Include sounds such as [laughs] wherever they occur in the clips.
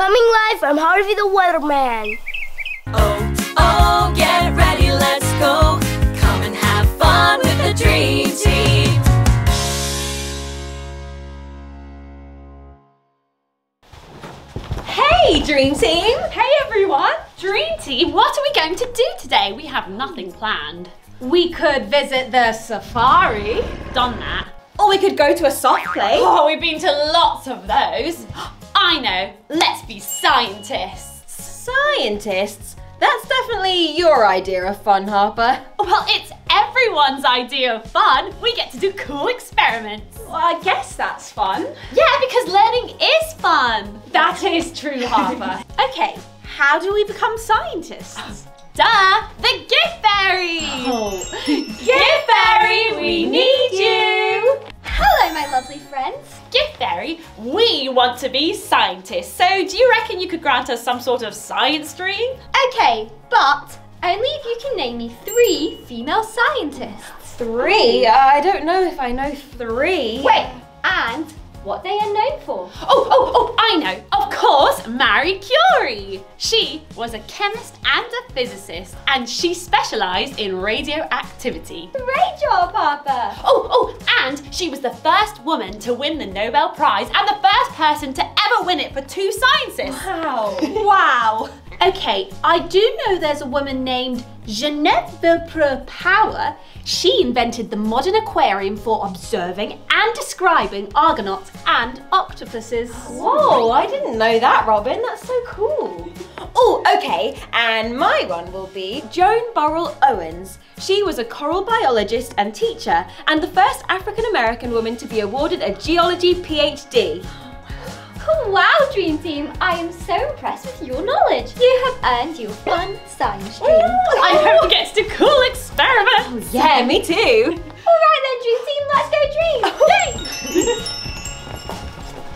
Coming live from Harvey the Weatherman. Oh, oh, get ready, let's go. Come and have fun with the Dream Team. Hey, Dream Team! Hey everyone! Dream Team, what are we going to do today? We have nothing planned. We could visit the safari. Done that. Or we could go to a soft play. Oh, we've been to lots of those. [gasps] [gasps] [gasps] I know, let's be scientists. Scientists? That's definitely your idea of fun, Harper. Well, it's everyone's idea of fun. We get to do cool experiments. Well, I guess that's fun. Yeah, because learning is fun. That is true, Harper. [laughs] okay, how do we become scientists? Duh, the gift fairy. Oh. [laughs] Gift fairy, we need you. Hello, my lovely friends. Gift Fairy, we want to be scientists. So, do you reckon you could grant us some sort of science dream? Okay, but only if you can name me three female scientists. Three? I don't know if I know three. Wait, and what they are known for. Oh, oh, oh, I know. Of course, Marie Curie. She was a chemist and a physicist, and she specialized in radioactivity. Great job, Papa. Oh, oh, and she was the first woman to win the Nobel Prize and the first person to ever win it for two sciences. Wow. [laughs] Wow. Okay, I do know there's a woman named Jeanette Villepreux Power. She invented the modern aquarium for observing and describing argonauts and octopuses. Whoa, I didn't know that, Robin. That's so cool. Oh, okay, and my one will be Joan Murrell Owens. She was a coral biologist and teacher, and the first African American woman to be awarded a geology PhD. Oh, wow, Dream Team. I am so impressed with your knowledge. You have earned your fun science dream. I hope we get to do cool experiments. Oh, yeah, me too. All right then, Dream Team, let's go dream. [laughs]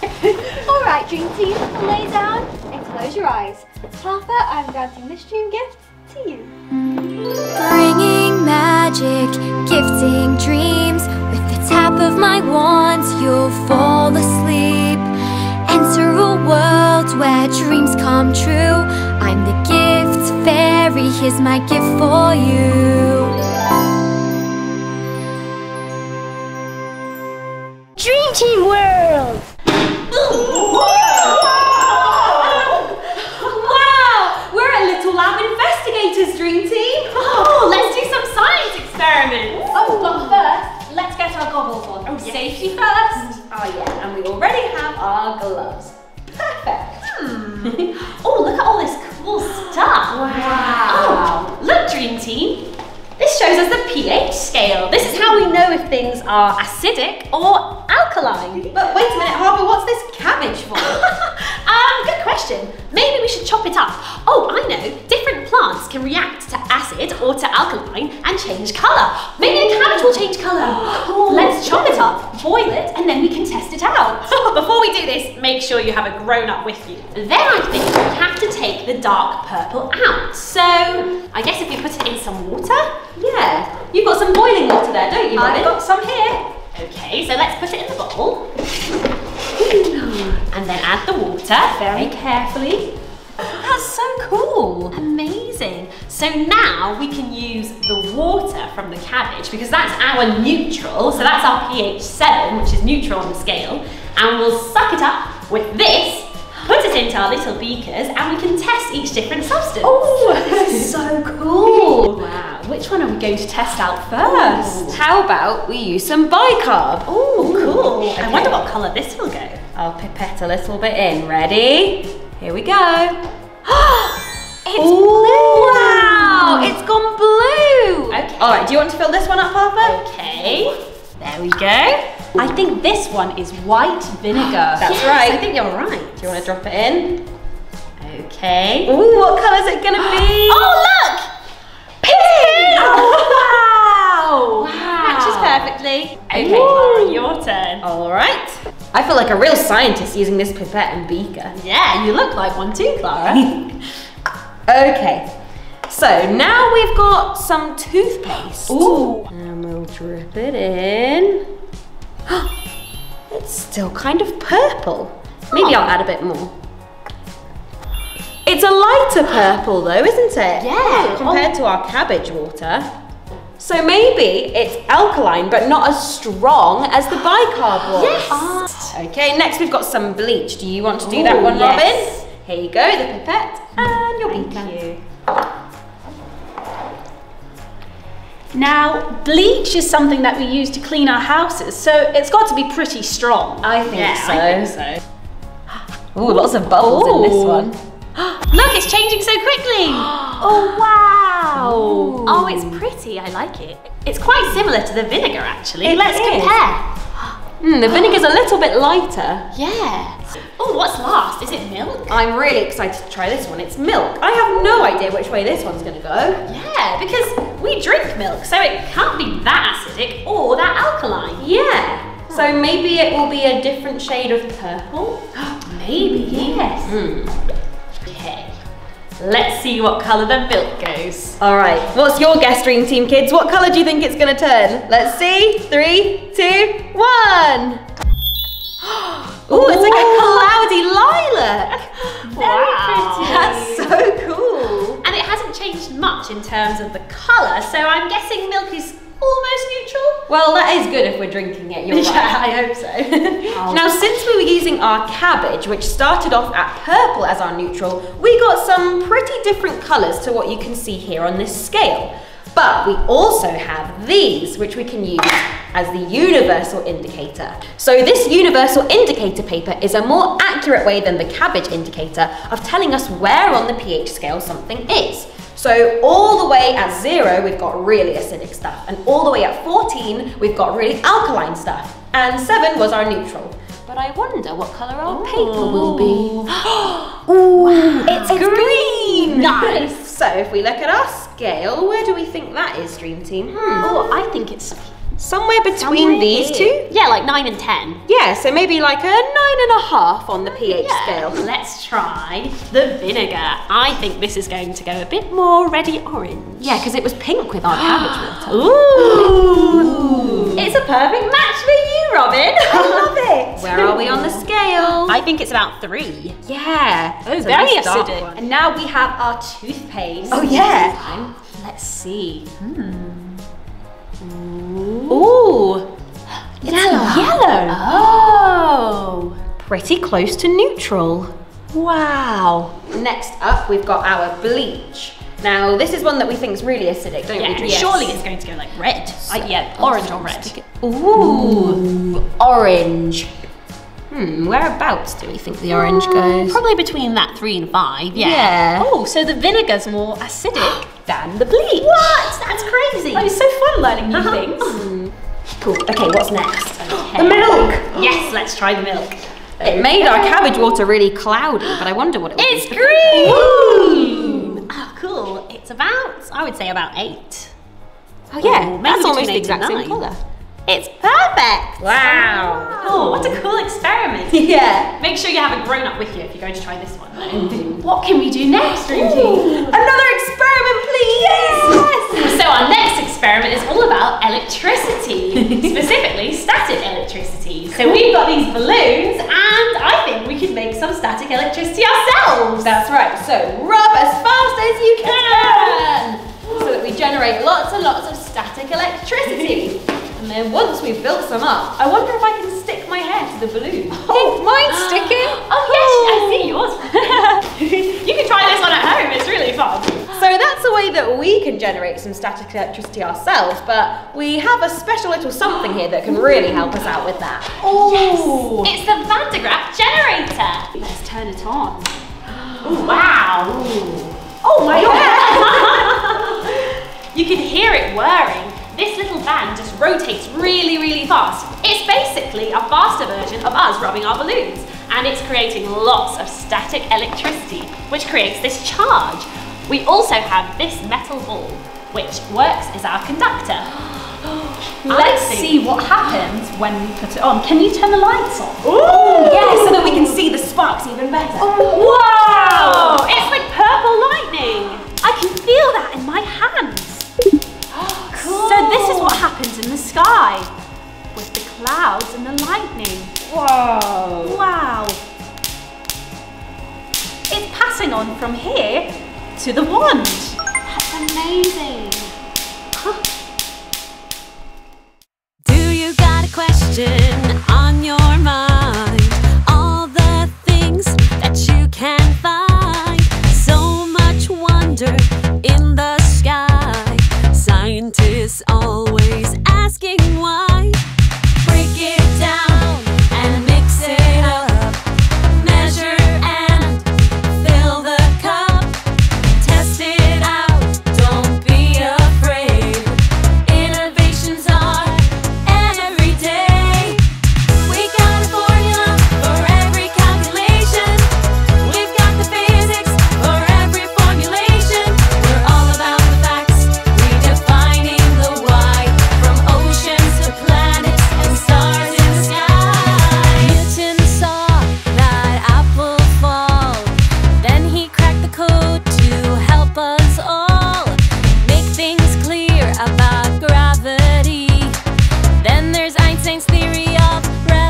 [laughs] All right, Dream Team, lay down and close your eyes. Harper, I'm granting this dream gift to you. Bringing magic, gifting dreams. With the tap of my wand, come true. I'm the gift fairy, here's my gift for you. Dream Team World! Wow, we're a little lab investigators, Dream Team. Oh, let's do some science experiments. Oh, but first, let's get our goggles on. Oh, yes. Safety first. Oh yeah, and we already have our gloves. [laughs] Oh, look at all this cool stuff. Wow. Oh, look, Dream Team. This shows us the pH scale. This is how we know if things are acidic or alkaline. But wait a minute, Harper, what's this cabbage for? [laughs] um, good question. Maybe we should chop it up. Oh, I know. Different plants can react to acid or to alkaline and change colour. Maybe the cabbage will change colour. [gasps] chop it up, boil it, and then we can test it out. [laughs] [laughs] Before we do this, make sure you have a grown-up with you. Then I think we have to take the dark purple out. So, I guess if we put it in some water. yeah, you've got some boiling water there, don't you, Robin? I've got some here. Okay, so let's put it in the bowl. And then add the water very carefully. That's so cool. Amazing. So now we can use the water from the cabbage because that's our neutral. So that's our pH 7, which is neutral on the scale. And we'll suck it up with this, put it into our little beakers, and we can test each different substance. Oh, this is so cool. Wow, which one are we going to test out first? How about we use some bicarb? Oh, cool. I wonder what colour this will go. I'll pipette a little bit in. Ready? Here we go. [gasps] It's Ooh, Wow, it's gone blue. Okay. All right, do you want to fill this one up, Harper? Okay, there we go. I think this one is white vinegar. [gasps] That's Yes, right. I think you're right. Do you want to drop it in? Okay. Ooh, what colour is it gonna be? [gasps] Oh, look! Pink! Oh, [laughs] wow! Matches perfectly. Okay, Ooh. Your turn. All right. I feel like a real scientist using this pipette and beaker. Yeah, you look like one too, Clara. [laughs] Okay. So now we've got some toothpaste. Ooh. And we'll drip it in. [gasps] it's still kind of purple. Maybe I'll add a bit more. It's a lighter purple though, isn't it? Yeah. Compared oh. to our cabbage water. So maybe it's alkaline but not as strong as the bicarb was. Yes. Ah. Okay, next we've got some bleach. Do you want to do that Ooh, one, yes. Robin? Here you go, the pipette and your Thank beaker. you. Now, bleach is something that we use to clean our houses, so it's got to be pretty strong. I think Yeah, so. I think so. Ooh, lots of bubbles in this one. [gasps] Look, it's changing so quickly. [gasps] Oh wow! Oh, it's pretty. I like it. It's quite similar to the vinegar, actually. It Let's is. compare. [gasps] Hmm, the vinegar's a little bit lighter. Yeah. Oh, what's last? Is it milk? I'm really excited to try this one. It's milk. I have no idea which way this one's gonna go. Yeah, because we drink milk, so it can't be that acidic or that alkaline. Yeah. So maybe it will be a different shade of purple. [gasps] Maybe. Yes. Okay. Let's see what colour the milk goes. All right. What's your guess, Dream Team kids? What color do you think it's gonna turn? Let's see. Three, two, one. [gasps] Ooh, it's like a cloudy lilac. [laughs] Wow. That's so cool. And it hasn't changed much in terms of the colour, so I'm guessing milk is almost neutral. Well, that is good if we're drinking it. You're [laughs] right. I hope so. [laughs] Now, since we were using our cabbage, which started off at purple as our neutral, we got some pretty different colours to what you can see here on this scale. But we also have these, which we can use as the universal indicator. So this universal indicator paper is a more accurate way than the cabbage indicator of telling us where on the pH scale something is. So all the way at zero, we've got really acidic stuff. And all the way at 14, we've got really alkaline stuff. And seven was our neutral. But I wonder what colour our paper will be. Ooh, [gasps] [gasps] it's, green! Nice! So if we look at our scale, where do we think that is, Dream Team? Hmm. Oh, I think it's Somewhere between Somewhere these here. two? Yeah, like 9 and 10. Yeah, so maybe like a nine and a half on the pH scale. Let's try the vinegar. I think this is going to go a bit more reddy orange. Yeah, because it was pink with our cabbage water. [gasps] Ooh! It's a perfect match Robin. I love it! Where are we on the scale? I think it's about three. yeah. Oh, It's a very acidic. one. and now we have our toothpaste. Oh yeah. Let's see. Hmm. Ooh. [gasps] Yellow. Yellow. Oh. Pretty close to neutral. Wow. Next up, we've got our bleach. Now, this is one that we think is really acidic, don't Yeah, we? and surely it's going to go like red. Like, yeah, orange or red. Ooh, orange. Hmm, whereabouts do we think the orange hmm, goes? Probably between that three and five, yeah. Yeah. Oh, so the vinegar's more acidic [gasps] than the bleach. What? That's hmm. crazy. Oh, it's so fun learning new uh-huh. things. Hmm. Cool. Okay, what's next? Okay. The milk. [gasps] Yes, let's try the milk. It made our cabbage water really cloudy, but I wonder what it It's was. green! Oh, cool. It's about, I would say about eight. Oh yeah, Ooh, maybe that's almost the exact same colour. It's perfect! Wow. Oh, what a cool experiment. [laughs] Yeah. Make sure you have a grown up with you if you're going to try this one. though. What can we do next, Dream Team? Another experiment, please. Yes. So our next experiment is all about electricity, [laughs] specifically static electricity. So we've got these balloons and I think we could make some static electricity ourselves. That's right. So rub as fast as you can, so that we generate lots and lots of static electricity. [laughs] And then once we've built some up, I wonder if I can stick my hair to the balloon. [laughs] Oh, mine's sticking. Ah, oh yes, I oh. see yours. [laughs] you can try this one at home, it's really fun. So that's a way that we can generate some static electricity ourselves, but we have a special little something here that can really help us out with that. Oh, yes. It's the Van de Graaff generator. let's turn it on. [gasps] Wow. Oh my [laughs] god. you can hear it whirring. This little band just rotates really, really fast. It's basically a faster version of us rubbing our balloons, and it's creating lots of static electricity, which creates this charge. We also have this metal ball, which works as our conductor. [gasps] Let's see what happens when we put it on. Can you turn the lights on? Ooh, yeah, so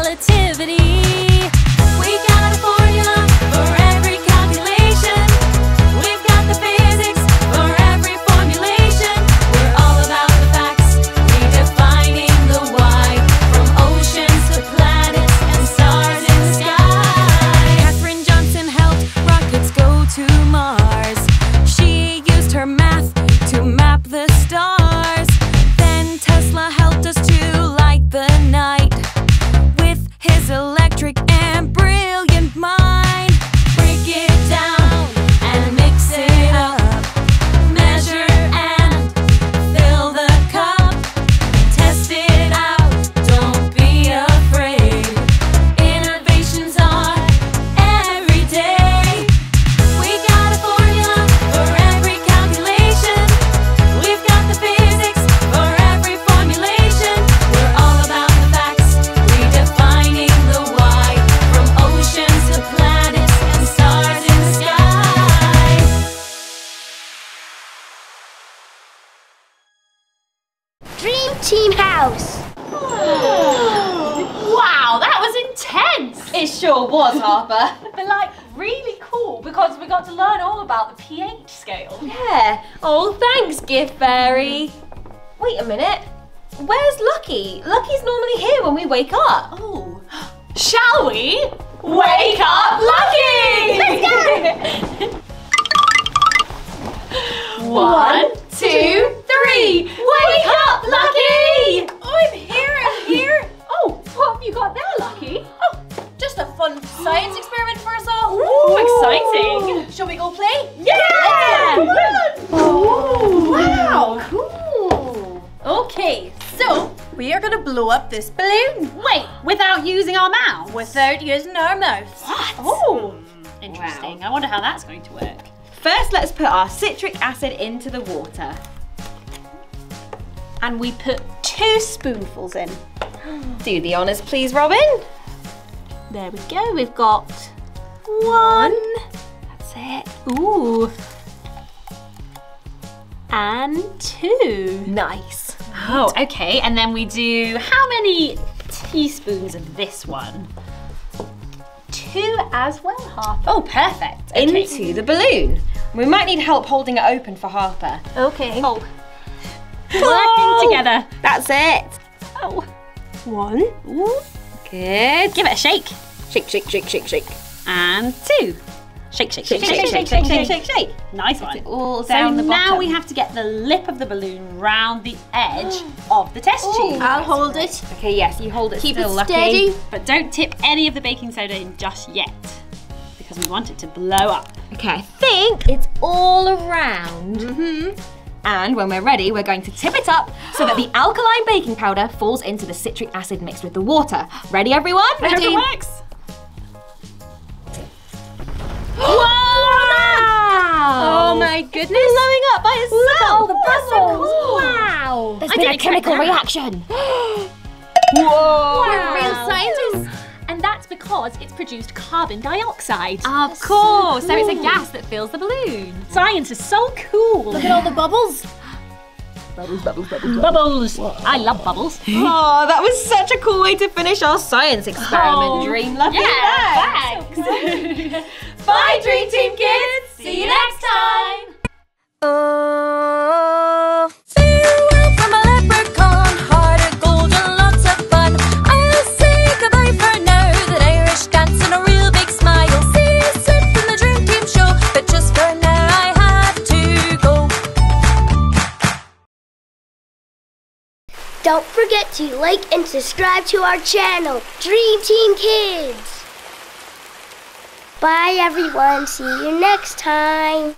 relativity. Scale. yeah. Oh, thanks, Gift Fairy. Wait a minute. Where's Lucky? Lucky's normally here when we wake up. Oh, [gasps] shall we wake up Lucky? Let's go. [laughs] One, two, three. Wake up, Lucky! I'm here. I'm here. Oh, what have you got there, Lucky? Just a fun science [gasps] experiment for us all. Ooh, exciting. Shall we go play? Yeah! Oh, wow. Cool. Okay, so we are gonna blow up this balloon Wait, without using our mouth? without using our mouths. What? Oh, interesting. I wonder how that's going to work. First, let's put our citric acid into the water. And we put two spoonfuls in. [gasps] Do the honours, please, Robin. There we go. We've got one. That's it. Ooh. And two. Nice. Oh, okay. And then we do how many teaspoons of this one? Two as well, Harper. Oh, perfect. Okay. Into the balloon. We might need help holding it open for Harper. Okay. Oh. Working oh. together. That's it. Oh. One. Good. Give it a shake. Shake, shake, shake, shake, shake. And two. Shake, shake, shake, shake, shake, shake, shake, shake, shake. Nice one. all So down the now we have to get the lip of the balloon round the edge [gasps] of the test tube. I'll hold it. Okay, yes, you hold it Keep still, it Lucky. steady. But don't tip any of the baking soda in just yet. Because we want it to blow up. Okay, I think it's all around. Mm-hmm. And when we're ready, we're going to tip it up so that the [gasps] alkaline baking powder falls into the citric acid mixed with the water. Ready, everyone? I hope it works. Wow! Oh my goodness. Blowing up by itself. all the bubbles. Wow! There's I been a chemical reaction. [gasps] Whoa! We're real scientists because it's produced carbon dioxide. Of That's course, so, cool. so it's a gas that fills the balloon. Science is so cool. Look at all the bubbles. Bubbles, bubbles, bubbles. Bubbles! I love bubbles. [laughs] oh, that was such a cool way to finish our science oh, experiment, oh, Dream Lucky. Yeah, thanks. [laughs] Bye, Dream Team Kids. See you next time. To like and subscribe to our channel, Dream Team Kids. Bye everyone, see you next time.